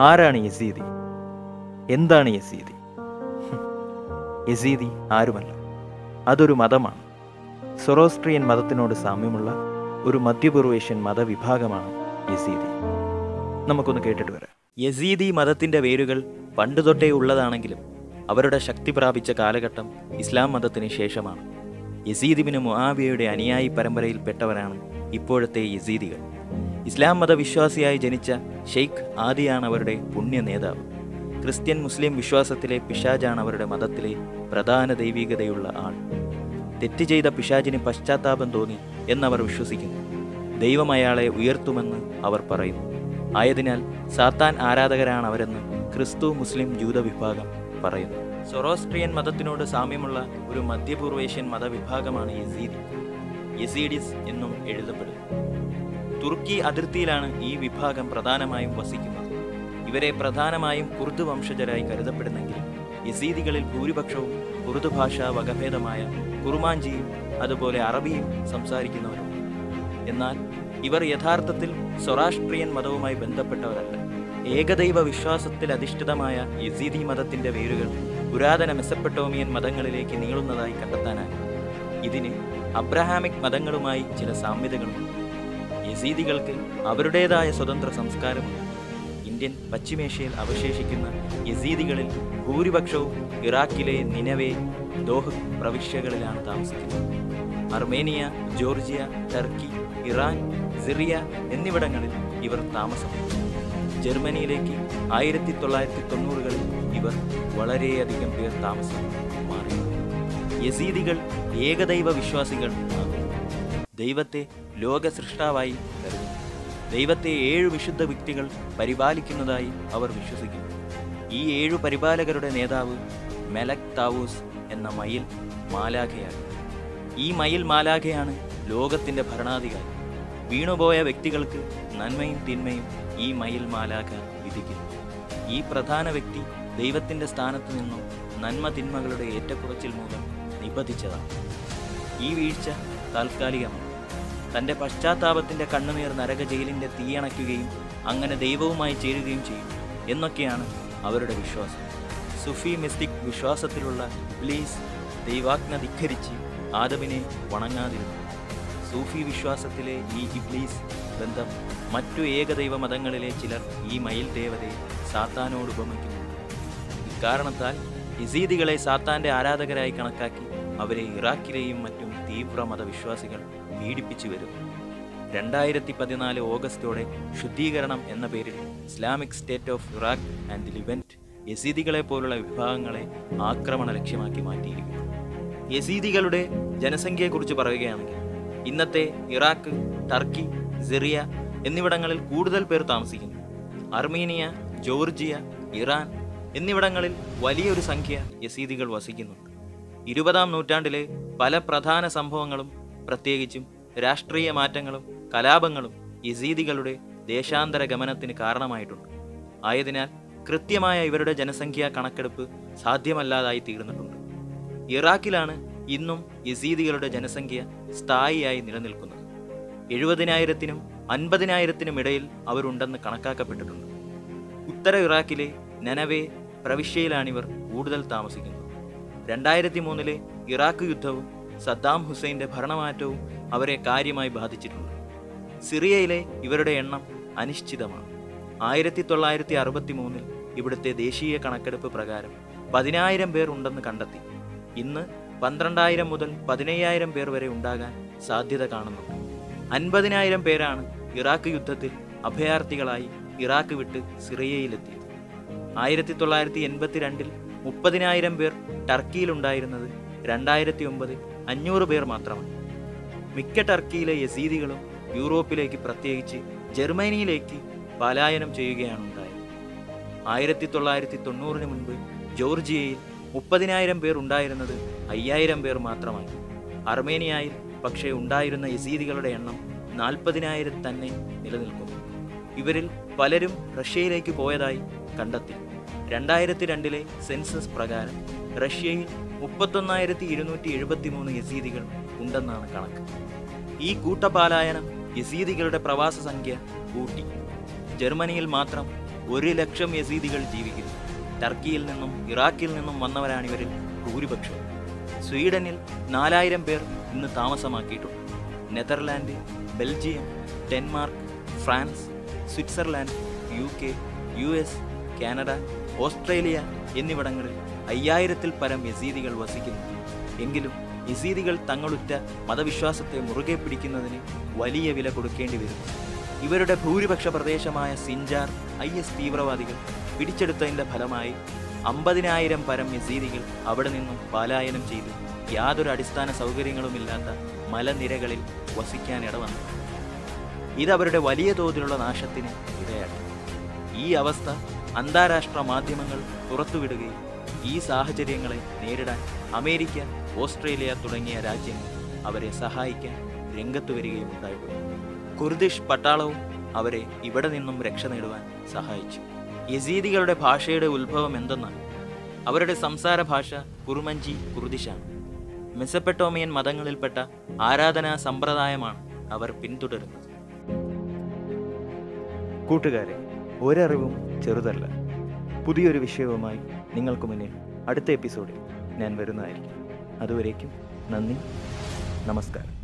ആരാണ് യസീദി? എന്താണ് Yazidi? Yazidi ആരുമല്ല. അതൊരു മതമാണ്. സൊറോസ്ട്രിയൻ മതത്തിനോട് സാമ്യമുള്ള ഒരു മധ്യപൂർവേഷ്യൻ മതവിഭാഗമാണ് യസീദി. നമുക്കൊന്ന് കേട്ടിട്ട് വരാം. യസീദി മതത്തിന്റെ വേരുകൾ പണ്ട് തൊട്ടേ ഉള്ളതാണെങ്കിലും അവരുടെ ശക്തി പ്രാപിച്ച കാലഘട്ടം ഇസ്ലാം മതത്തിന് ശേഷമാണ്. യസീദിബിന് മുഹാബിയയുടെ അനുയായി പരമ്പരയിൽപ്പെട്ടവരാണ് ഇപ്പോഴത്തെ യസീദികൾ. ഇസ്ലാം മതവിശ്വാസിയായി ജനിച്ച ഷെയ്ഖ് ആദിയാണ് അവരുടെ പുണ്യ നേതാവ്. ക്രിസ്ത്യൻ മുസ്ലിം വിശ്വാസത്തിലെ പിശാജാണ് അവരുടെ മതത്തിലെ പ്രധാന ദൈവികതയുള്ള ആൾ. തെറ്റ് ചെയ്ത പിശാജിന് പശ്ചാത്താപം തോന്നി എന്നവർ വിശ്വസിക്കുന്നു. ദൈവം അയാളെ ഉയർത്തുമെന്ന് അവർ പറയുന്നു. ആയതിനാൽ സാത്താൻ ആരാധകരാണ് അവരെന്ന് ക്രിസ്തു മുസ്ലിം ജൂത വിഭാഗം പറയുന്നു. സൊറോസ്ട്രിയൻ മതത്തിനോട് സാമ്യമുള്ള ഒരു മധ്യപൂർവേഷ്യൻ മതവിഭാഗമാണ് യസീദി. യസീഡിസ് എന്നും എഴുതപ്പെടുന്നു. തുർക്കി അതിർത്തിയിലാണ് ഈ വിഭാഗം പ്രധാനമായും വസിക്കുന്നത്. ഇവരെ പ്രധാനമായും കുർദ് വംശജരായി കരുതപ്പെടുന്നെങ്കിലും യസീദികളിൽ ഭൂരിപക്ഷവും കുർദ് ഭാഷാ വകഭേദമായ കുർമാഞ്ചിയും അതുപോലെ അറബിയും സംസാരിക്കുന്നവരും എന്നാൽ ഇവർ യഥാർത്ഥത്തിൽ സൊറാഷ്ട്രിയൻ മതവുമായി ബന്ധപ്പെട്ടവരല്ല. ഏകദൈവ വിശ്വാസത്തിൽ അധിഷ്ഠിതമായ യസീദി മതത്തിന്റെ വേരുകൾ പുരാതന മെസപ്പെട്ടോമിയൻ മതങ്ങളിലേക്ക് നീളുന്നതായി കണ്ടെത്താനായി. ഇതിന് അബ്രഹാമിക് മതങ്ങളുമായി ചില സാമ്യതകളുണ്ട്. യസീദികൾക്ക് അവരുടേതായ സ്വതന്ത്ര സംസ്കാരമുണ്ട് ഇന്ത്യൻ പശ്ചിമേഷ്യയിൽ അവശേഷിക്കുന്ന യസീദികളിൽ ഭൂരിപക്ഷവും ഇറാഖിലെ നിനവെ ദോഹ് പ്രവിശ്യകളിലാണ് താമസിക്കുന്നത്. Armenia Georgia Turkey Iran Syria എന്നിവിടങ്ങളിൽ ഇവർ താമസമുണ്ട്. ജർമ്മനിയിലേക്ക് ആയിരത്തി തൊള്ളായിരത്തി തൊണ്ണൂറുകളിൽ ഇവർ വളരെയധികം പേർ താമസം മാറി. യസീദികൾ ഏകദൈവ വിശ്വാസികൾ ആകുന്നു. ദൈവത്തെ ലോക സൃഷ്ടാവായി കരുതുന്നു. ദൈവത്തെ ഏഴു വിശുദ്ധ വ്യക്തികൾ പരിപാലിക്കുന്നതായി അവർ വിശ്വസിക്കുന്നു. ഈ ഏഴു പരിപാലകരുടെ നേതാവ് മെലക് താവൂസ് എന്ന മയിൽ മാലാഖയാണ്. ഈ മയിൽ മാലാഖയാണ് ലോകത്തിന്റെ ഭരണാധികാരി. വീണുപോയ വ്യക്തികൾക്ക് നന്മയും തിന്മയും ഈ മയിൽ മാലാഖ വിധിക്കുന്നു. ഈ പ്രധാന വ്യക്തി ദൈവത്തിന്റെ സ്ഥാനത്ത് നിന്നും നന്മ തിന്മകളുടെ ഏറ്റക്കുറച്ചിൽ മൂലം നിബന്ധിച്ചതാണ്. ഈ വീഴ്ച താൽക്കാലികമാണ്. തന്റെ പശ്ചാത്താപത്തിന്റെ കണ്ണുനീർ നരക ജയിലിന്റെ തീയണയ്ക്കുകയും അങ്ങനെ ദൈവവുമായി ചേരുകയും ചെയ്യും എന്നൊക്കെയാണ് അവരുടെ വിശ്വാസം. സുഫി മിസ്റ്റിക് വിശ്വാസത്തിലുള്ള പ്ലീസ് ദൈവാജ്ഞ ധിഖരിച്ച് ആദവിനെ വണങ്ങാതിരുന്നു. സൂഫി വിശ്വാസത്തിലെ ഈ ഇബ്ലീസ് ബന്ധം മറ്റു ഏകദൈവ മതങ്ങളിലെ ചിലർ ഈ മയിൽ ദേവതയെ സാത്താനോട് ഉപമിക്കുന്നു. ഇക്കാരണത്താൽ യസീദികളെ സാത്താന്റെ ആരാധകരായി കണക്കാക്കി അവരെ ഇറാഖിലെയും മറ്റും തീവ്ര മതവിശ്വാസികൾ പീഡിപ്പിച്ചു വരുന്നു രണ്ടായിരത്തി പതിനാല് ഓഗസ്റ്റോടെ ശുദ്ധീകരണം എന്ന പേരിൽ Islamic State of Iraq and Levant യസീദികളെ പോലുള്ള വിഭാഗങ്ങളെ ആക്രമണ ലക്ഷ്യമാക്കി മാറ്റിയിരിക്കുന്നു. യസീദികളുടെ ജനസംഖ്യയെക്കുറിച്ച് പറയുകയാണെങ്കിൽ ഇന്നത്തെ ഇറാഖ് ടർക്കി സിറിയ എന്നിവിടങ്ങളിൽ കൂടുതൽ പേർ താമസിക്കുന്നു. അർമീനിയ ജോർജിയ ഇറാൻ എന്നിവിടങ്ങളിൽ വലിയൊരു സംഖ്യ യസീദികൾ വസിക്കുന്നുണ്ട്. ഇരുപതാം നൂറ്റാണ്ടിലെ പല പ്രധാന സംഭവങ്ങളും പ്രത്യേകിച്ചും രാഷ്ട്രീയ മാറ്റങ്ങളും കലാപങ്ങളും യസീദികളുടെ ദേശാന്തര ഗമനത്തിന് കാരണമായിട്ടുണ്ട്. ആയതിനാൽ കൃത്യമായ ഇവരുടെ ജനസംഖ്യാ കണക്കെടുപ്പ് സാധ്യമല്ലാതായി തീർന്നിട്ടുണ്ട്. ഇറാഖിലാണ് ഇന്നും യസീദികളുടെ ജനസംഖ്യ സ്ഥായിയായി നിലനിൽക്കുന്നത്. എഴുപതിനായിരത്തിനും അൻപതിനായിരത്തിനും ഇടയിൽ അവരുണ്ടെന്ന് കണക്കാക്കപ്പെട്ടിട്ടുണ്ട്. ഉത്തര ഇറാഖിലെ നനവേ പ്രവിശ്യയിലാണിവർ കൂടുതൽ താമസിക്കുന്നത്. രണ്ടായിരത്തി മൂന്നിലെ ഇറാഖ് യുദ്ധവും സദ്ദാം ഹുസൈന്റെ ഭരണമാറ്റവും അവരെ കാര്യമായി ബാധിച്ചിട്ടുണ്ട്. സിറിയയിലെ ഇവരുടെ എണ്ണം അനിശ്ചിതമാണ്. ആയിരത്തി തൊള്ളായിരത്തി അറുപത്തി മൂന്നിൽ ഇവിടുത്തെ ദേശീയ കണക്കെടുപ്പ് പ്രകാരം പതിനായിരം പേർ ഉണ്ടെന്ന് കണ്ടെത്തി. ഇന്ന് പന്ത്രണ്ടായിരം മുതൽ പതിനയ്യായിരം പേർ വരെ ഉണ്ടാകാൻ സാധ്യത കാണുന്നു. അൻപതിനായിരം പേരാണ് ഇറാഖ് യുദ്ധത്തിൽ അഭയാർത്ഥികളായി ഇറാഖ് വിട്ട് സിറിയയിലെത്തിയത്. ആയിരത്തി തൊള്ളായിരത്തി എൺപത്തിരണ്ടിൽ മുപ്പതിനായിരം പേർ ടർക്കിയിലുണ്ടായിരുന്നത് രണ്ടായിരത്തി ഒമ്പതിൽ അഞ്ഞൂറ് പേർ മാത്രമാണ്. മിക്ക ടർക്കിയിലെ യസീദികളും യൂറോപ്പിലേക്ക് പ്രത്യേകിച്ച് ജർമ്മനിയിലേക്ക് പലായനം ചെയ്യുകയാണ് ഉണ്ടായത് ആയിരത്തി തൊള്ളായിരത്തി തൊണ്ണൂറിന് മുൻപ് ജോർജിയയിൽ മുപ്പതിനായിരം പേർ ഉണ്ടായിരുന്നത് അയ്യായിരം പേർ മാത്രമായി അർമേനിയയിൽ പക്ഷേ ഉണ്ടായിരുന്ന യസീദികളുടെ എണ്ണം നാൽപ്പതിനായിരം തന്നെ നിലനിൽക്കുന്നു ഇവരിൽ പലരും റഷ്യയിലേക്ക് പോയതായി കണ്ടെത്തി. രണ്ടായിരത്തി രണ്ടിലെ സെൻസസ് പ്രകാരം റഷ്യയിൽ മുപ്പത്തൊന്നായിരത്തി ഇരുന്നൂറ്റി എഴുപത്തി മൂന്ന് യസീദികൾ ഉണ്ടെന്നാണ് കണക്ക്. ഈ കൂട്ടപാലായനം യസീദികളുടെ പ്രവാസ സംഖ്യ കൂട്ടി. ജർമ്മനിയിൽ മാത്രം ഒരു ലക്ഷം യസീദികൾ ജീവിക്കുന്നു. ടർക്കിയിൽ നിന്നും ഇറാഖിൽ നിന്നും വന്നവരാണ് ഇവരിൽ ഭൂരിപക്ഷം. സ്വീഡനിൽ നാലായിരം പേർ ഇന്ന് താമസമാക്കിയിട്ടുണ്ട്. Netherland Belgium Denmark France Switzerland U K U S Canada Australia എന്നിവിടങ്ങളിൽ അയ്യായിരത്തിൽ പരം യസീദികൾ വസിക്കുന്നു. എങ്കിലും യസീദികൾ തങ്ങളുറ്റ മതവിശ്വാസത്തെ മുറുകെ പിടിക്കുന്നതിന് വലിയ വില കൊടുക്കേണ്ടി വരും. ഇവരുടെ ഭൂരിപക്ഷ പ്രദേശമായ സിഞ്ചാർ ഐ എസ് തീവ്രവാദികൾ പിടിച്ചെടുത്തതിന്റെ ഫലമായി അമ്പതിനായിരം പരം യസീദികൾ അവിടെ നിന്നും പലായനം ചെയ്തു. യാതൊരു അടിസ്ഥാന സൗകര്യങ്ങളുമില്ലാത്ത മലനിരകളിൽ വസിക്കാൻ ഇടവന്നു. ഇതവരുടെ വലിയ തോതിലുള്ള നാശത്തിന് ഇടയാക്കി ഈ അവസ്ഥ അന്താരാഷ്ട്ര മാധ്യമങ്ങൾ പുറത്തുവിടുകയും ഈ സാഹചര്യങ്ങളെ നേരിടാൻ അമേരിക്ക ഓസ്ട്രേലിയ തുടങ്ങിയ രാജ്യങ്ങൾ അവരെ സഹായിക്കാൻ രംഗത്ത് വരികയും ഉണ്ടായിട്ടുണ്ട് കുർദിഷ് പട്ടാളവും അവരെ ഇവിടെ നിന്നും രക്ഷ നേടുവാൻ സഹായിച്ചു. യസീദികളുടെ ഭാഷയുടെ ഉത്ഭവം എന്തെന്നാൽ അവരുടെ സംസാര ഭാഷ കുറുമഞ്ചി കുർദിഷാണ്. മെസപ്പെട്ടോമിയൻ മതങ്ങളിൽപ്പെട്ട ആരാധനാ സമ്പ്രദായമാണ് അവർ പിന്തുടരുന്നത്. കൂട്ടുകാരെ ഒരറിവും ചെറുതല്ല. പുതിയൊരു വിഷയവുമായി നിങ്ങൾക്ക് മുന്നിൽ അടുത്ത എപ്പിസോഡിൽ ഞാൻ വരുന്നതായിരിക്കും. അതുവരേക്കും നന്ദി. നമസ്കാരം.